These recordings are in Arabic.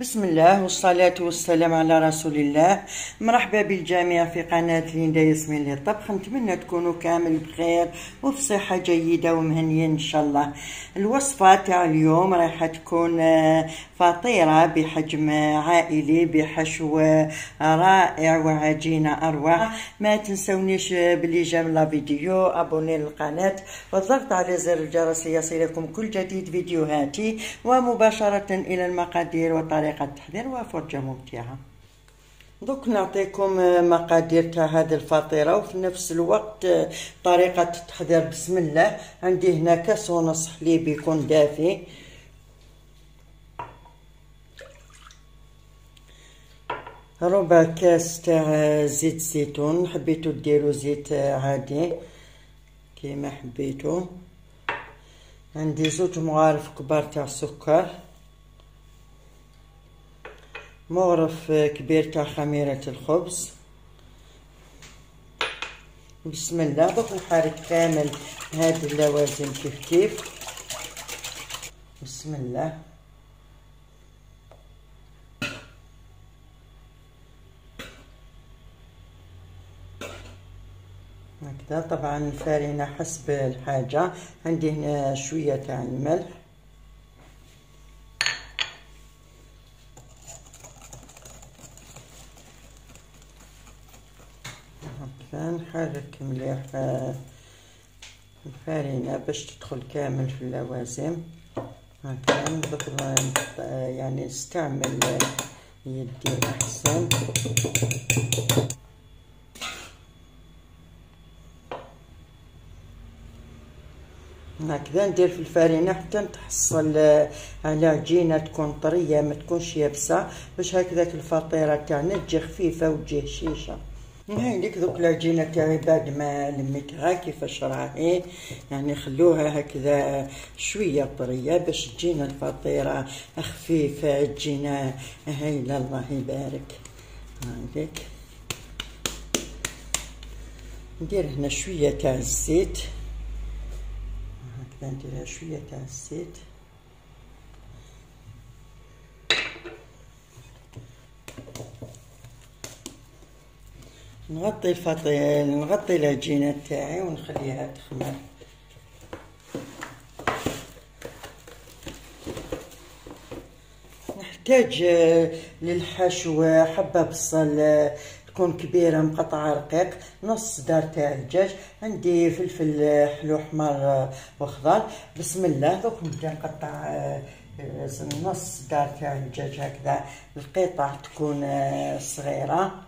بسم الله والصلاة والسلام على رسول الله مرحبا بالجميع في قناة ليندا ياسمين للطبخ نتمنى تكونوا كامل بخير وفي صحة جيدة ومهنيين إن شاء الله الوصفة تاع اليوم راح تكون فطيرة بحجم عائلي بحشو رائع وعجينة أروع ما تنسونيش بلي جام لا فيديو أبوني للقناة والضغط على زر الجرس ليصلكم كل جديد فيديوهاتي ومباشرة إلى المقادير وطريقة طريقة التحضير وفرجة ممتعة. دوك نعطيكم مقادير تاع هذه الفطيرة وفي نفس الوقت طريقة التحضير بسم الله. عندي هنا كاس ونص حليب يكون دافي. ربع كاس تاع زيت زيتون. حبيتو ديرو زيت عادي كيما حبيتو. عندي زوج مغارف كبار تاع سكر. مغرف كبير تاع خميرة الخبز. بسم الله دوك نحرك كامل هاد اللوازم كيف كيف. بسم الله. هكذا طبعا الفارنة حسب الحاجة. عندي هنا شوية تاع الملح. نحرك مليح الفارينة باش تدخل كامل في اللوازم هكا نضرب يعني نستعمل يدي أحسن. هكذا ندير في الفارينة حتى نتحصل على عجينة تكون طرية ما تكونش يابسة. باش هكذاك الفطيرة تاعنا تجي خفيفة وتجي هشيشة هاي ليك دوك العجينه تاعي بعد ما لميتها كيفاش راهي؟ يعني خلوها هكذا شوية طرية باش تجينا الفطيرة. خفيفه تجينا هايله الله يبارك. هايليك ندير هنا شوية تاع الزيت. هكذا نديرها شوية تاع الزيت. نغطي الفطير نغطي العجينة تاعي ونخليها تخمر. نحتاج آه، للحشو حبة بصل آه، تكون كبيرة مقطعة رقيق نص دار تاع الدجاج. عندي فلفل حلو حمر آه، وخضر بسم الله دوك نبدأ نقطع نص دار تاع الدجاج هكذا. القطع تكون صغيرة.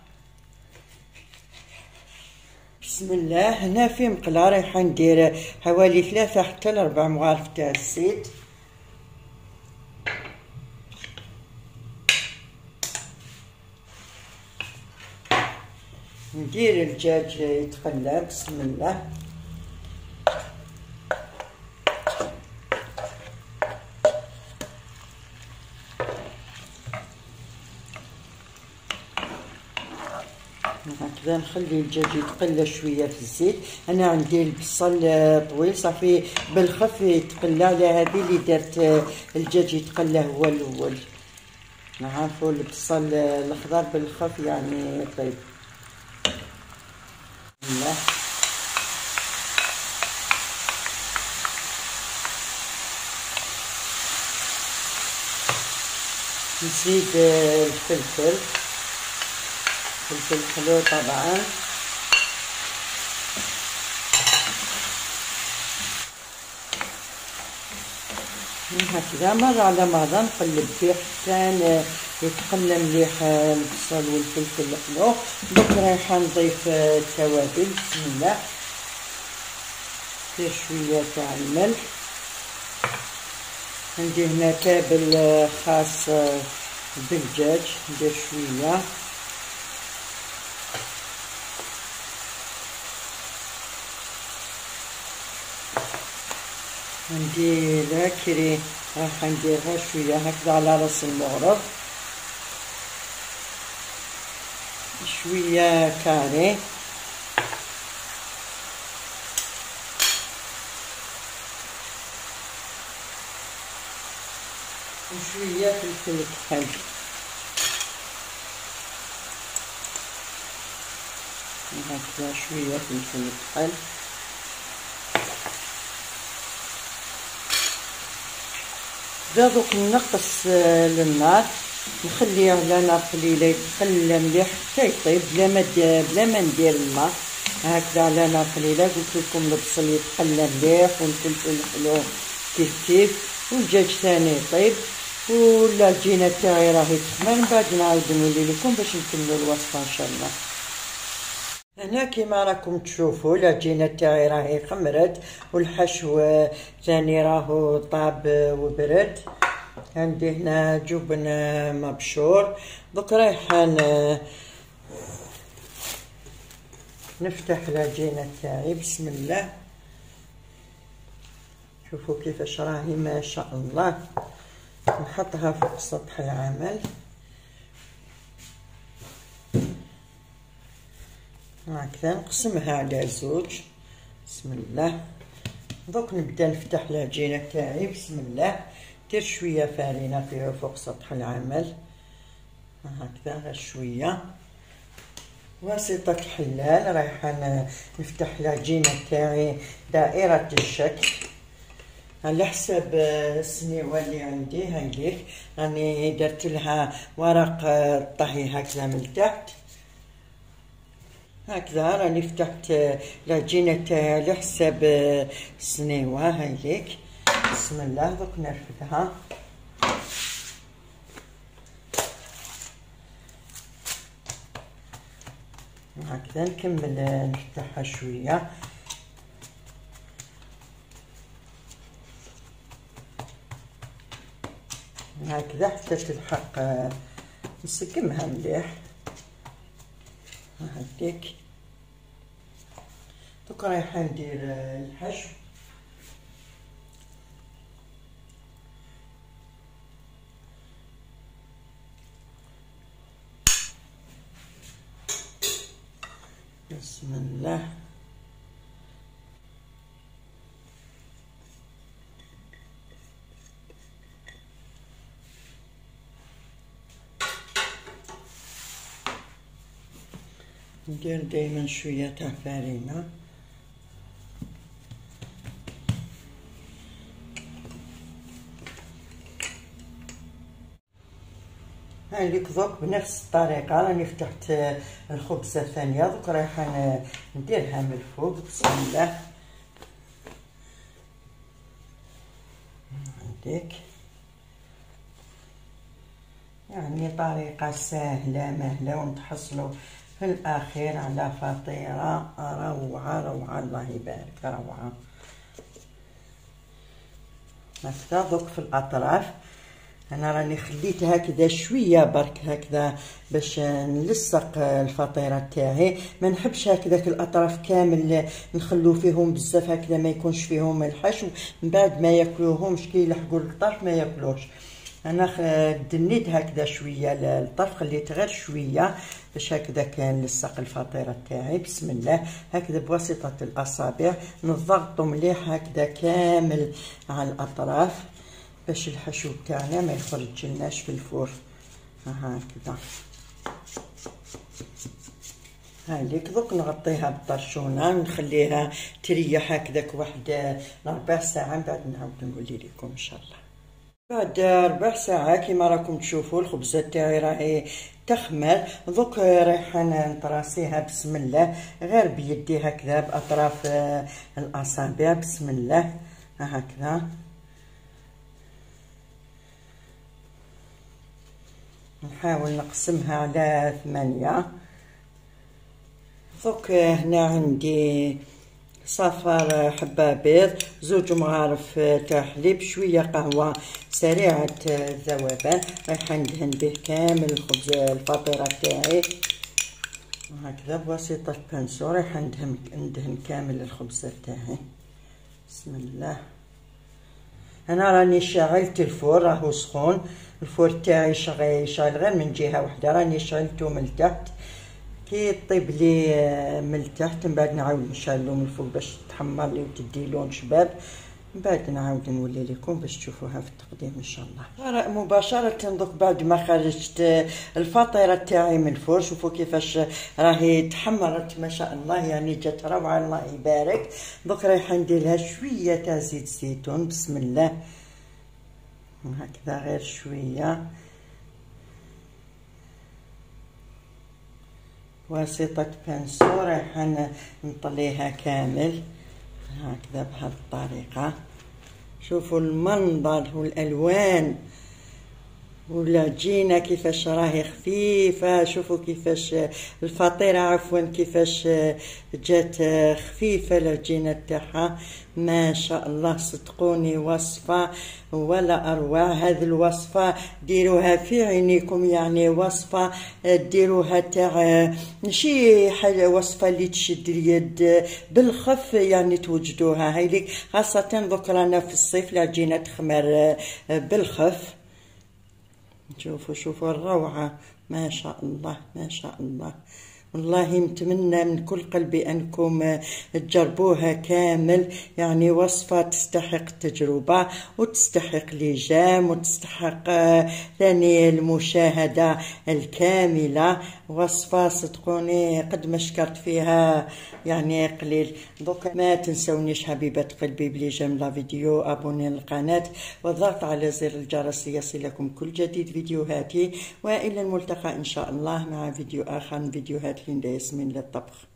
بسم الله هنا في مقلة رايحة ندير حوالي ثلاثة حتى لأربع مغارف تاع الزيت ندير الدجاج يتقلى بسم الله نخلي الدجاج يتقلى شوية في الزيت. أنا عندي البصل طويل صافي بالخف يتقلى على هذه اللي درت الدجاج يتقلى هو الأول. نعرفوا البصل الأخضر بالخف يعني طيب. نزيد الفلفل. فلفل حلو طبعا. هكذا مرة على مرة نقلب فيه حتى يتقلى مليح البصل والفلفل الحلو. دوك رايحة نضيف التوابل. بسم الله. فيه شوية تاع الملح. عندي هنا كابل خاص بالدجاج. ندير شوية. هنديرها كري راح نديرها شوية هكذا على راس المغرب شوية كاري وشويه فلفل كحل هكذا شوية فلفل كحل دوك نقص للنار نخليه على نار قليله يتقلى مليح حتى يطيب بلا ما بلا ما ندير الماء. هكذا على نار قليله قلت لكم البصل يتقلى مليح والفلفل الحلو كيف كيف والدجاج ثاني يطيب والعجينه تاعي راهي تخمر من بعد نعاود نولي لكم باش نكملوا الوصفة إن شاء الله. هنا كيما راكم تشوفوا العجينه تاعي راهي خمرت والحشو ثاني راهو طاب وبرد. عندي هنا جبن مبشور. دوك رايحان نفتح العجينه تاعي. بسم الله. شوفوا كيفاش راهي ما شاء الله. نحطها فوق سطح العمل. هكذا نقسمها على زوج. بسم الله. دوك نبدأ نفتح العجينه تاعي. بسم الله. ندير شوية فرينه فيها فوق سطح العمل. هكذا غير شوية. واسطة الحلال. رايحة نفتح العجينة تاعي دائرة الشكل. على حساب السنيوة اللي عندي هايليك راني درت لها ورق الطهي هكذا من تحت. هكذا راني فتحت العجينة تاعي على حساب السنيوة هايليك. بسم الله دوك نرفدها. هكذا نكمل نفتحها شوية. هكذا حتى تلحق نسقمها مليح. هكيك. دوك رايحه ندير الحشو. بسم الله. ندير دايما شوية تاع فرينة هانيك دوك بنفس الطريقة. راني فتحت الخبزة الثانية. دوك رايحة نديرها من الفوق بسم الله. عندك. يعني طريقة سهلة مهلة ونتحصلوا في الأخير على فطيرة. روعة روعة. الله يبارك روعة. هكذا. دوك في الأطراف. أنا راني خليت هكذا شوية برك هكذا باش نلصق الفطيرة تاعي. ما نحبش هكذاك الأطراف كامل نخلو فيهم بزاف هكذا ما يكونش فيهم الحشو. من بعد ما ياكلوهمش كي يلحقوا الطرف ما ياكلوش. أنا دنيت هكذا شوية الطرف خليت غير شوية باش هكذا كان نلصق الفطيرة تاعي. بسم الله. هكذا بواسطة الأصابع نضغطوا مليح هكذا كامل على الأطراف. باش الحشو تاعنا ما يخرج لناش في الفرن. هكذا. هاليك دوك نغطيها بالطرشونة نخليها تريح هكذاك واحد ربع ساعة من بعد نعاود نولي لكم إن شاء الله. بعد ربع ساعة كيما راكم تشوفوا الخبزة تاعي راهي تخمر. دوك رايحة نطراسيها بسم الله غير بيدي هكذا بأطراف الأصابع بسم الله. هكذا. نحاول نقسمها على ثمانية. دوك هنا عندي صفار حبة بيض زوج مغارف تاع حليب شوية قهوة سريعة الذوبان رايحة ندهن به كامل الخبز الفطيرة تاعي. هكذا بواسطة ال pinceau رايحة ندهن ندهن كامل الخبزة تاعي. بسم الله. أنا راني شعلت ال four راهو سخون. ال four تاعي شغال يشعل غير من جهة واحدة راني شعلته من التحت كي طيب لي من التحت من بعد نعاود نشعلو من الفوق باش تحمر لي وتدي لون شباب من بعد نعاود نولي لكم باش تشوفوها في التقديم إن شاء الله. مباشرة دوك بعد ما خرجت الفطيرة تاعي من الفرن شوفوا كيفاش راهي تحمرت. ما شاء الله يعني جات روعة. الله يبارك. دوك رايحه ندير لها شوية تاع زيت زيتون. بسم الله. هكذا غير شوية. واسطة بانسو رايحة نطليها كامل. هكذا الطريقة. شوفوا المنظر والألوان. والعجينه كيفاش راهي خفيفة شوفوا كيفاش الفطيرة عفوا كيفاش جات خفيفة العجينه تاعها. ما شاء الله صدقوني وصفة ولا أروع. هذه الوصفة ديروها في عينيكم يعني وصفة ديروها تاع ماشي حاجة وصفة اللي تشد اليد بالخف يعني توجدوها هاي خاصة دوك رانا في الصيف العجينه تخمر بالخف. شوفوا شوفوا الروعة ما شاء الله ما شاء الله. والله نتمنى من كل قلبي أنكم تجربوها كامل. يعني وصفة تستحق التجربه وتستحق لجام وتستحق ثاني المشاهدة الكاملة. وصفة صدقوني قد ما شكرت فيها يعني قليل. دوك ما تنسونيش حبيبات قلبي بلي جام لا فيديو أبوني للقناه والضغط على زر الجرس ليصلكم كل جديد فيديوهاتي. وإلى الملتقى إن شاء الله مع فيديو آخر من فيديوهات ليندا ياسمين للطبخ